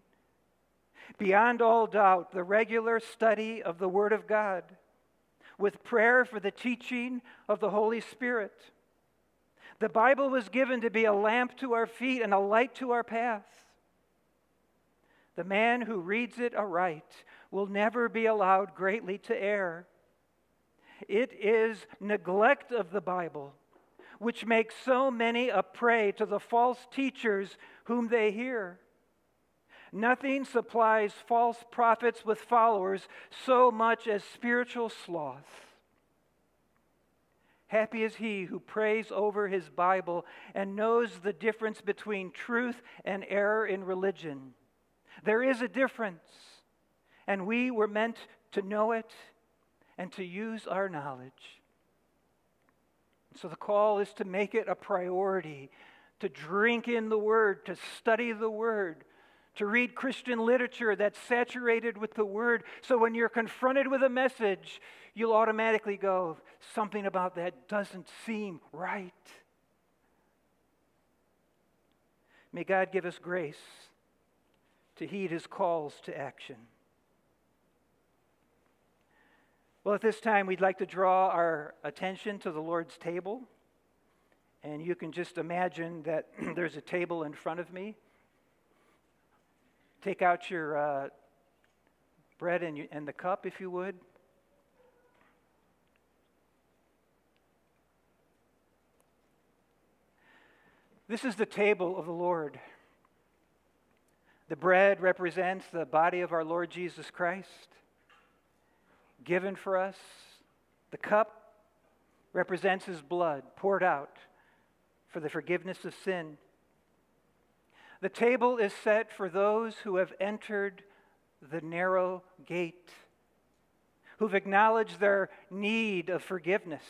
Beyond all doubt, the regular study of the Word of God, with prayer for the teaching of the Holy Spirit. The Bible was given to be a lamp to our feet and a light to our path. The man who reads it aright will never be allowed greatly to err. It is neglect of the Bible which makes so many a prey to the false teachers whom they hear. Nothing supplies false prophets with followers so much as spiritual sloth. Happy is he who prays over his Bible and knows the difference between truth and error in religion. There is a difference, and we were meant to know it and to use our knowledge. So the call is to make it a priority, to drink in the Word, to study the Word, to read Christian literature that's saturated with the Word. So when you're confronted with a message, you'll automatically go, something about that doesn't seem right. May God give us grace to heed his calls to action. Well, at this time, we'd like to draw our attention to the Lord's table. And you can just imagine that there's a table in front of me. Take out your uh, bread and, and the cup, if you would. This is the table of the Lord. The bread represents the body of our Lord Jesus Christ, given for us. The cup represents his blood poured out for the forgiveness of sin. The table is set for those who have entered the narrow gate, who've acknowledged their need of forgiveness,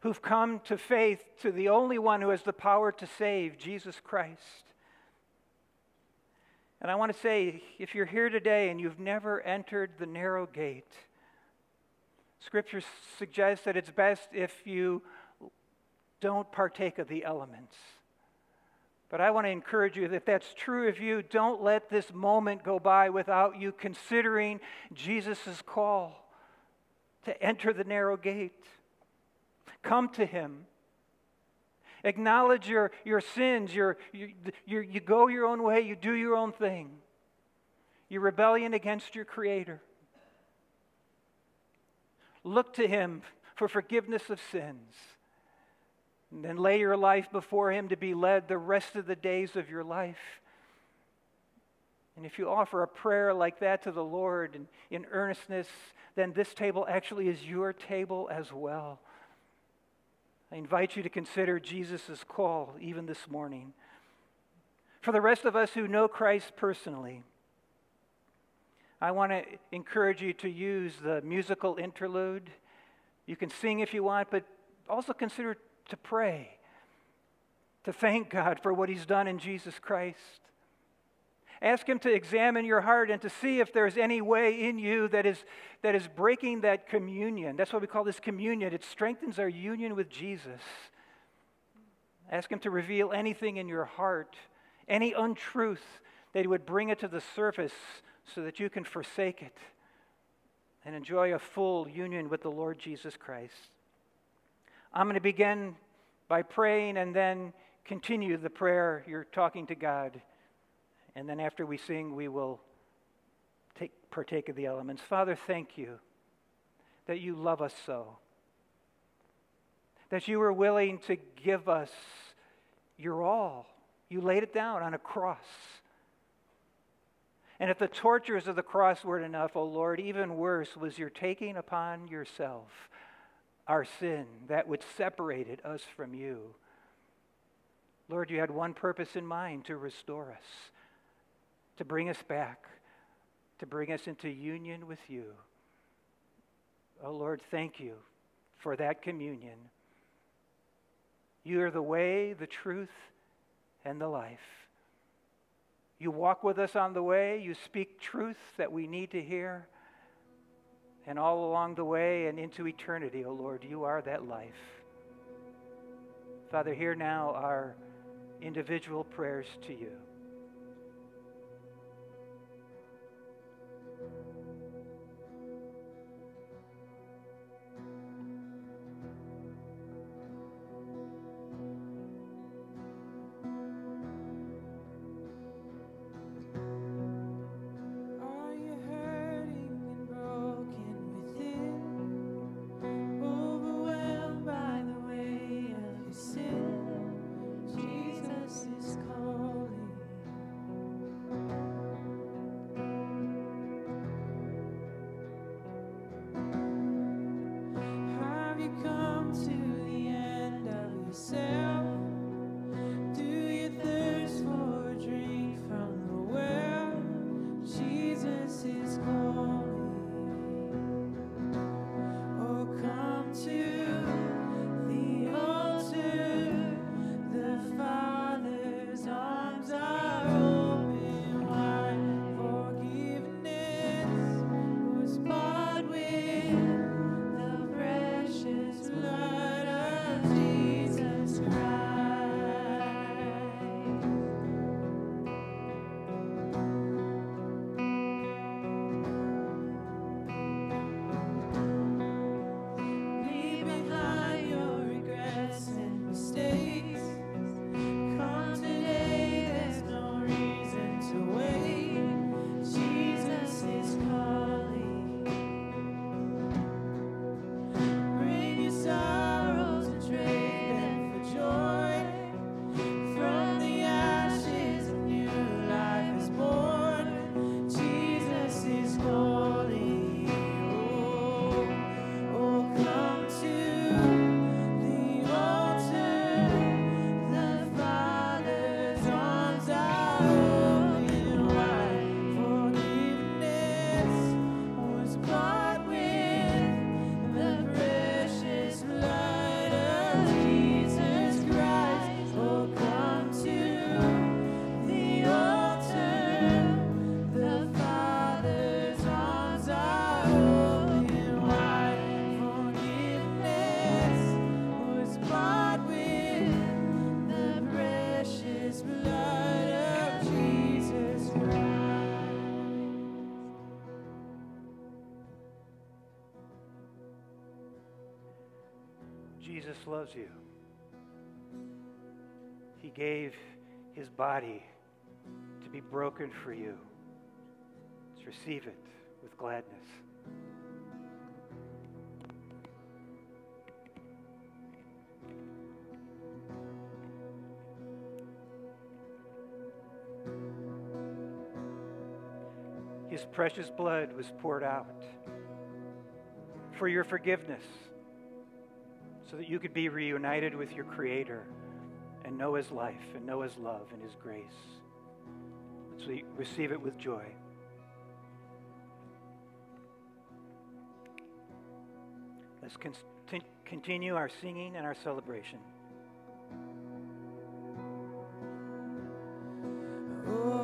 who've come to faith to the only one who has the power to save, Jesus Christ. And I want to say if you're here today and you've never entered the narrow gate, Scripture suggests that it's best if you don't partake of the elements. But I want to encourage you, that if that's true of you, don't let this moment go by without you considering Jesus' call to enter the narrow gate. Come to Him. Acknowledge your, your sins. Your, you, you go your own way. You do your own thing. Your rebellion against your Creator. Look to Him for forgiveness of sins. And then lay your life before Him to be led the rest of the days of your life. And if you offer a prayer like that to the Lord in, in earnestness, then this table actually is your table as well. I invite you to consider Jesus' call even this morning. For the rest of us who know Christ personally, I want to encourage you to use the musical interlude. You can sing if you want, but also consider to pray, to thank God for what He's done in Jesus Christ. Ask Him to examine your heart and to see if there's any way in you that is, that is breaking that communion. That's why we call this communion. It strengthens our union with Jesus. Ask Him to reveal anything in your heart, any untruth, that He would bring it to the surface so that you can forsake it and enjoy a full union with the Lord Jesus Christ. I'm going to begin by praying and then continue the prayer you're talking to God. And then after we sing, we will take, partake of the elements. Father, thank you that you love us so, that you were willing to give us your all. You laid it down on a cross. And if the tortures of the cross weren't enough, oh Lord, even worse was your taking upon yourself our sin that would separated us from you. Lord, you had one purpose in mind to restore us to bring us back, to bring us into union with you. Oh Lord, thank you for that communion. You are the way, the truth, and the life. You walk with us on the way. You speak truth that we need to hear. And all along the way and into eternity, oh Lord, you are that life. Father, hear now our individual prayers to you. Loves you. He gave his body to be broken for you. Let's receive it with gladness. His precious blood was poured out for your forgiveness so that you could be reunited with your Creator and know His life and know His love and His grace. Let's receive it with joy. Let's con- continue our singing and our celebration. Oh,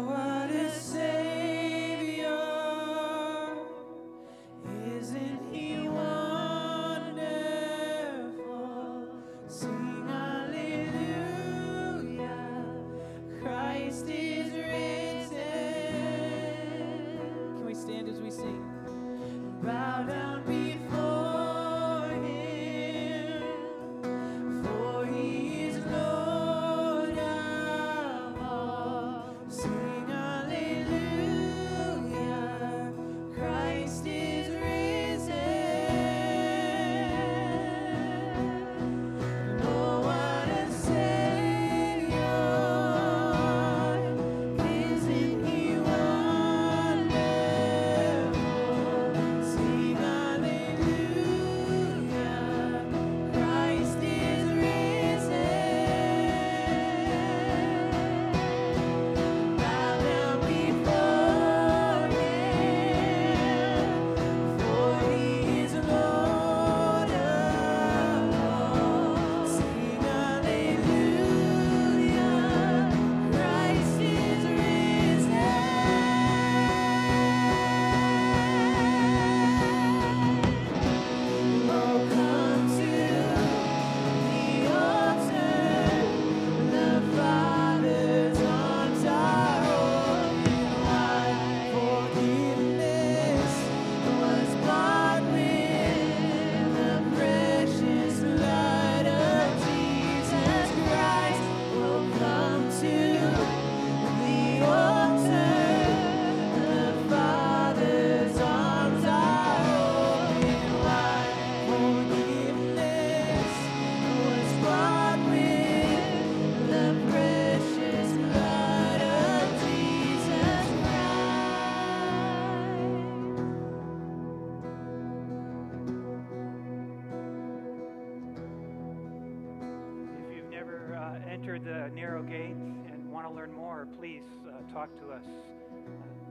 talk to us.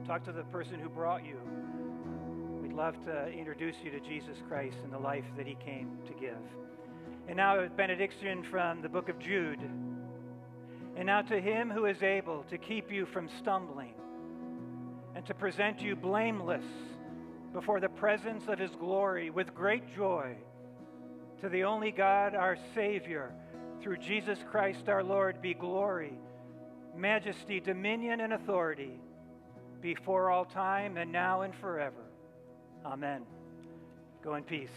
Talk to the person who brought you. We'd love to introduce you to Jesus Christ and the life that he came to give. And now a benediction from the book of Jude. And now to him who is able to keep you from stumbling and to present you blameless before the presence of his glory with great joy, to the only God, our Savior, through Jesus Christ our Lord, be glory majesty, dominion, and authority before all time and now and forever. Amen. Go in peace.